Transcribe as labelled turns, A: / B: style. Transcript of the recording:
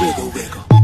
A: wiggle, wiggle.